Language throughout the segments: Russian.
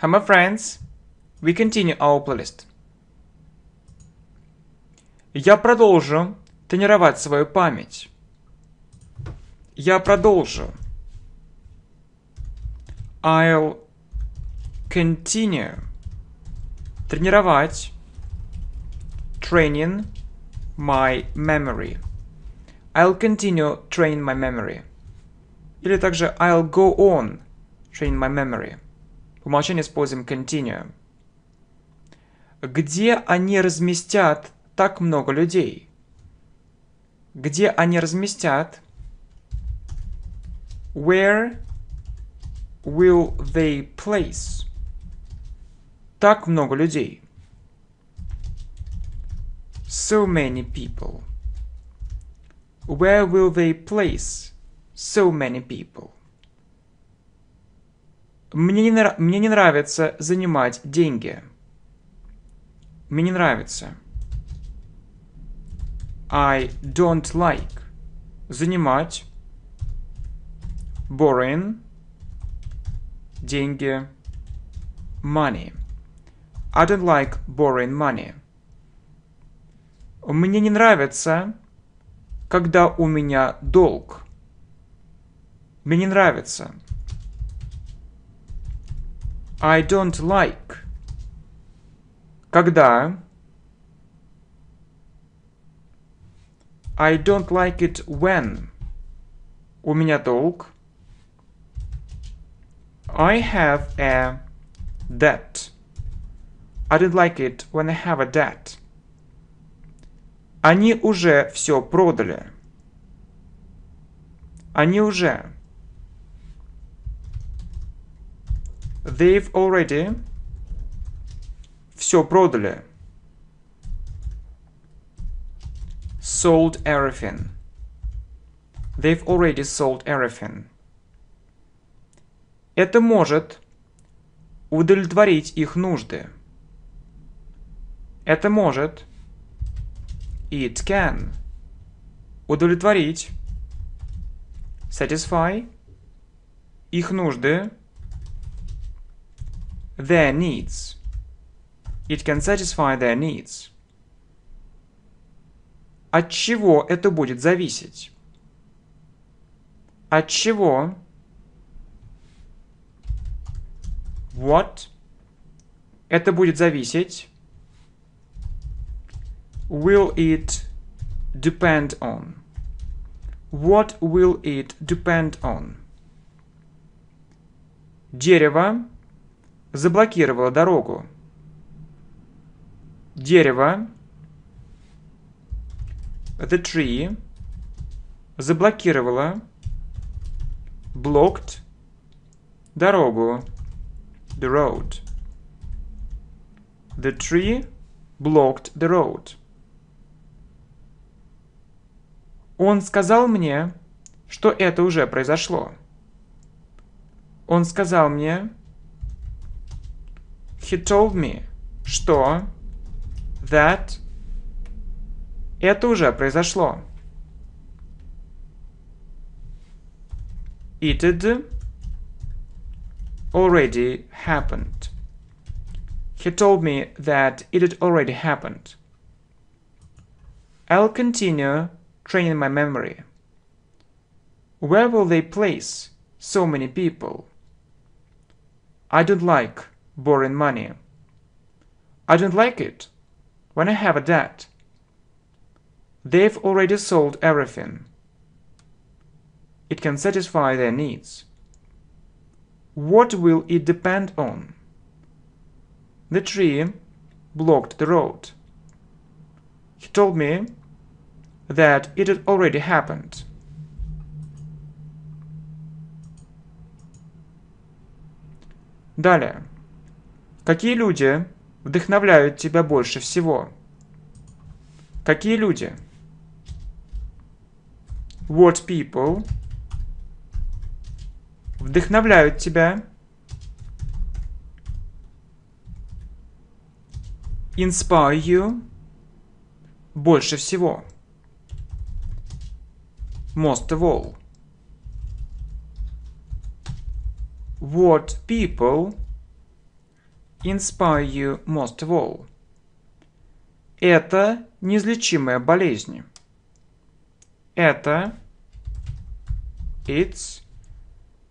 Hi, my friends. We continue our playlist. Я продолжу тренировать свою память. Я продолжу. I'll continue. Тренировать. Training my memory. I'll continue training my memory. Или также I'll go on training my memory. По умолчанию используем continue. Где они разместят так много людей? Где они разместят? Where will they place? Так много людей. So many people. Where will they place so many people? Мне не, нра- мне не нравится занимать деньги. Мне не нравится. I don't like. Занимать. Borrowing. Деньги. Money. I don't like borrowing money. Мне не нравится, когда у меня долг. Мне не нравится. I don't like. Когда. I don't like it when. У меня долг. I have a debt. I don't like it when I have a debt. Они уже все продали. Они уже. They've already все продали. Sold everything. They've already sold everything. Это может удовлетворить их нужды. Это может It can удовлетворить satisfy их нужды their needs. It can satisfy their needs. От чего это будет зависеть? От чего? What? Это будет зависеть. Will it depend on? What will it depend on? Дерево заблокировало дорогу. Дерево The tree заблокировало blocked дорогу the road. The tree blocked the road. Он сказал мне, что это уже произошло. Он сказал мне, he told me, что that это уже произошло. It had already happened. He told me that it had already happened. I'll continue training my memory. Where will they place so many people? I don't like borrowing money. I don't like it when I have a debt. They've already sold everything. It can satisfy their needs. What will it depend on? The tree blocked the road. He told me that it had already happened. Далее. Какие люди вдохновляют тебя больше всего? Какие люди? What people вдохновляют тебя? Inspire you больше всего. Most of all. What people inspire you most of all. Это неизлечимая болезнь. Это it's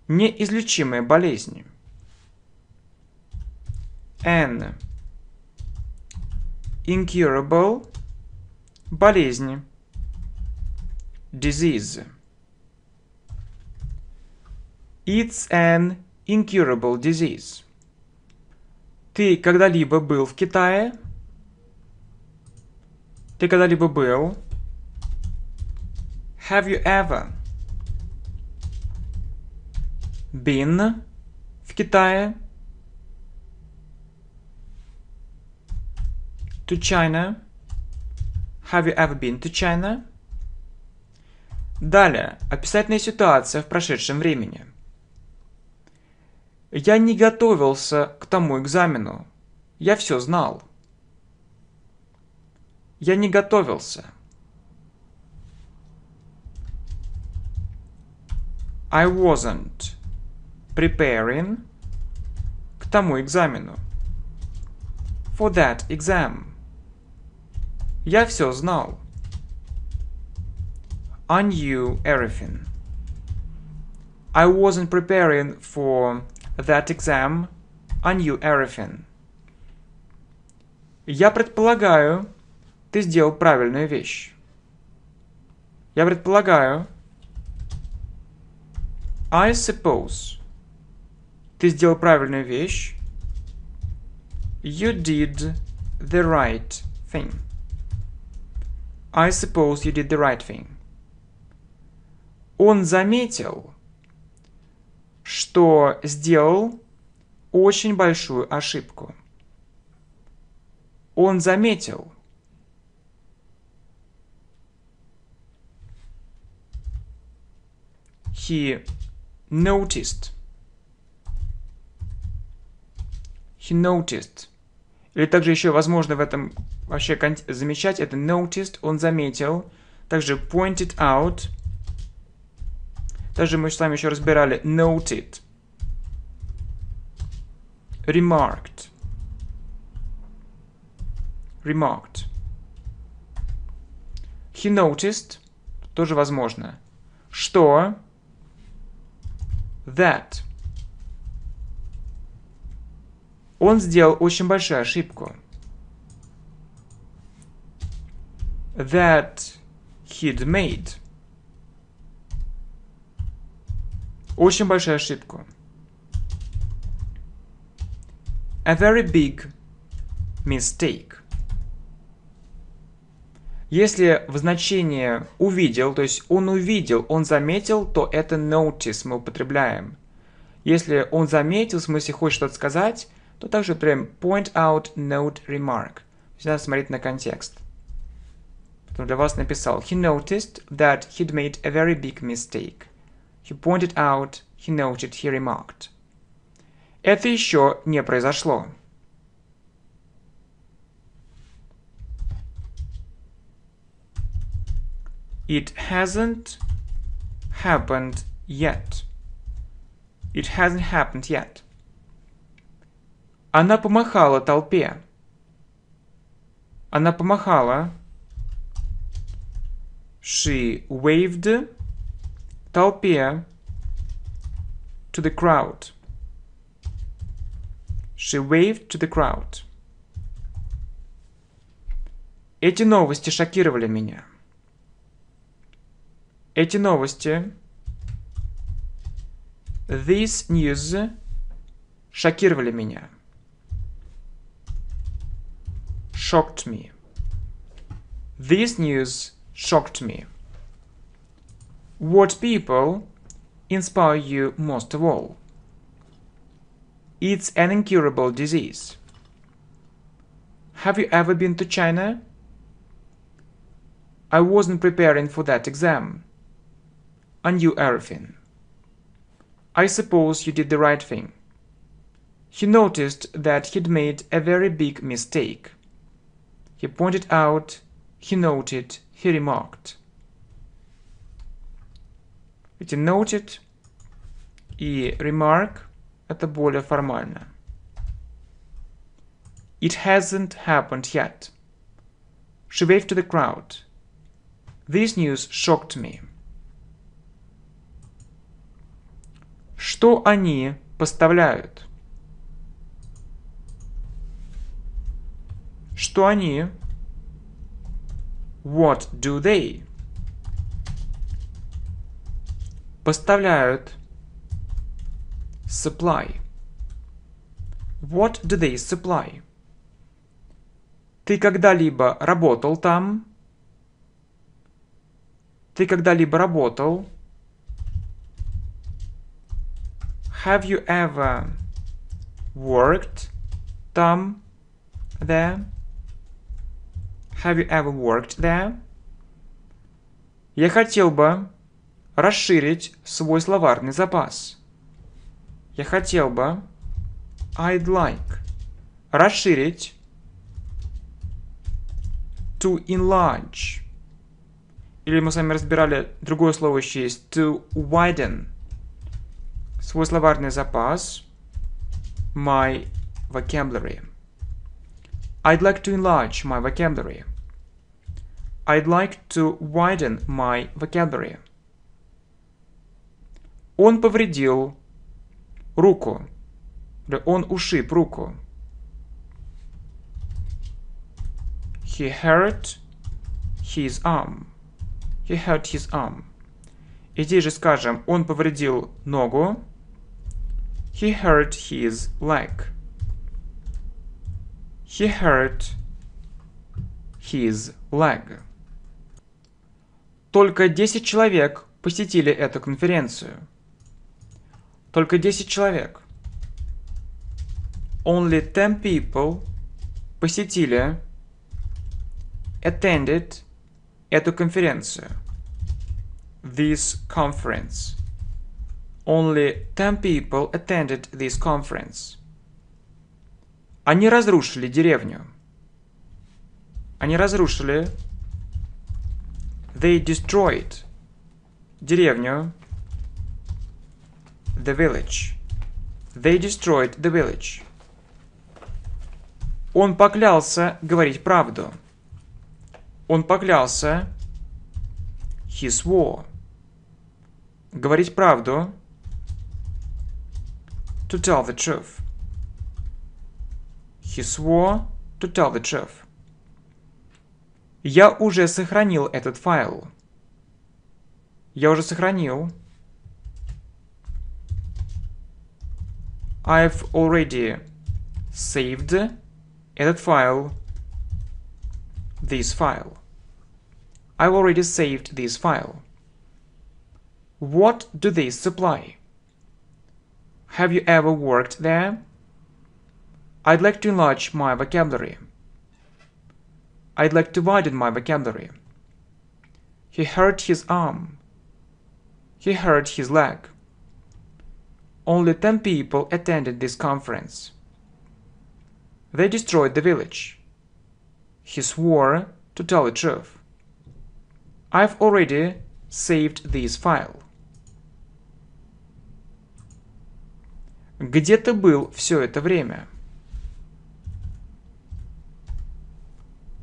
неизлечимая болезнь. An incurable болезнь. Disease. It's an incurable disease. Ты когда-либо был в Китае? Ты когда-либо был? Have you ever been в Китае? To China? Have you ever been to China? Далее. Описательная ситуация в прошедшем времени. Я не готовился к тому экзамену. Я все знал. Я не готовился. I wasn't preparing к тому экзамену. For that exam. Я все знал. I knew everything. I wasn't preparing for that exam. I knew everything. Я предполагаю, ты сделал правильную вещь. Я предполагаю. I suppose. Ты сделал правильную вещь. You did the right thing. I suppose you did the right thing. Он заметил, что сделал очень большую ошибку. Он заметил. He noticed. He noticed. Или также еще возможно в этом вообще замечать, это noticed, он заметил. Также pointed out. Также мы с вами еще разбирали noted. Remarked. Remarked. He noticed, тоже возможно, что that он сделал очень большую ошибку. That he'd made. Очень большую ошибку. A very big mistake. Если в значении увидел, то есть он увидел, он заметил, то это notice мы употребляем. Если он заметил, в смысле хочет что-то сказать, то также прям point out, note, remark. Всегда смотреть на контекст. Потом для вас написал He noticed that he'd made a very big mistake. He pointed out, he noted, he remarked. Это еще не произошло. It hasn't happened yet. It hasn't happened yet. Она помахала толпе. Она помахала. She waved толпе to the crowd. She waved to the crowd. Эти новости шокировали меня. Эти новости These news шокировали меня. Shocked me. These news shocked me. What people inspire you most of all? It's an incurable disease. Have you ever been to China? I wasn't preparing for that exam. I knew everything. I suppose you did the right thing. He noticed that he'd made a very big mistake. He pointed out, he noted, he remarked. Эти noted и remark это более формально. It hasn't happened yet. She waved to the crowd. This news shocked me. Что они поставляют? Что они? What do they? Поставляют. Supply. What do they supply? Ты когда-либо работал там? Ты когда-либо работал? Have you ever worked там? There? Have you ever worked there? Я хотел бы расширить свой словарный запас. Я хотел бы I'd like расширить to enlarge. Или мы с вами разбирали другое слово еще есть to widen. Свой словарный запас. My vocabulary. I'd like to enlarge my vocabulary. I'd like to widen my vocabulary. Он повредил руку. Он ушиб руку. He hurt his arm. He hurt his arm. И здесь же скажем, он повредил ногу. He hurt his leg. He hurt his leg. Только 10 человек посетили эту конференцию. Только 10 человек. Only 10 people посетили attended эту конференцию. This conference. Only 10 people attended this conference. Они разрушили деревню. Они разрушили. They destroyed деревню. The village. They destroyed the village. Он поклялся говорить правду. Он поклялся. He swore. Говорить правду. To tell the truth. He swore to tell the truth. Я уже сохранил этот файл. Я уже сохранил. I've already saved edit file this file. I've already saved this file. What do they supply? Have you ever worked there? I'd like to enlarge my vocabulary. I'd like to widen my vocabulary. He hurt his arm. He hurt his leg. Only 10 people attended this conference. They destroyed the village. He swore to tell the truth. I've already saved this file. Где ты был все это время?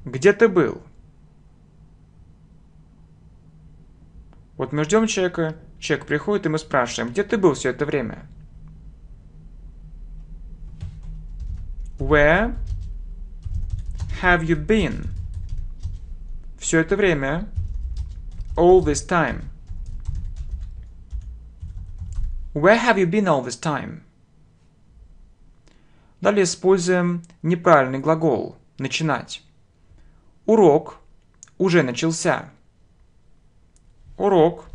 Где ты был? Вот мы ждем человека, человек приходит, и мы спрашиваем, где ты был все это время? Where have you been? Все это время. All this time. Where have you been all this time? Далее используем неправильный глагол начинать. Урок уже начался. Урок.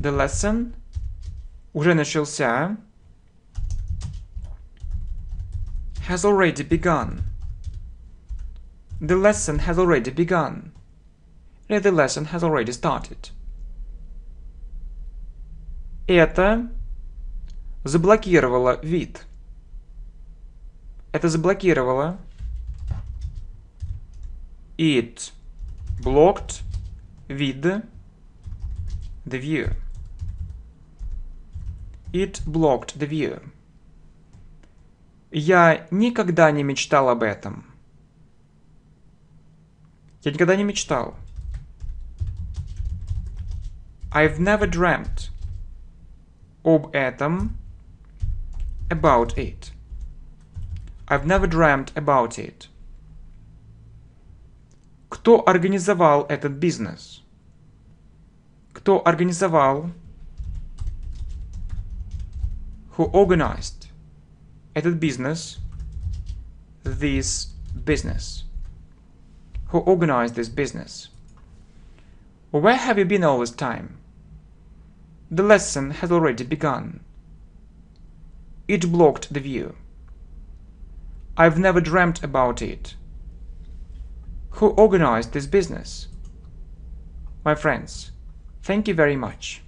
The lesson уже начался. Has already begun. The lesson has already begun. The lesson has already started. Это заблокировало вид. Это заблокировало. It blocked вид. The view. It blocked the view. Я никогда не мечтал об этом. Я никогда не мечтал. I've never dreamt об этом. About it. I've never dreamt about it. Кто организовал этот бизнес? Кто организовал? Who organized этот бизнес? This business. Who organized this business? Where have you been all this time? The lesson has already begun. It blocked the view. I've never dreamt about it. Who organized this business? My friends, thank you very much.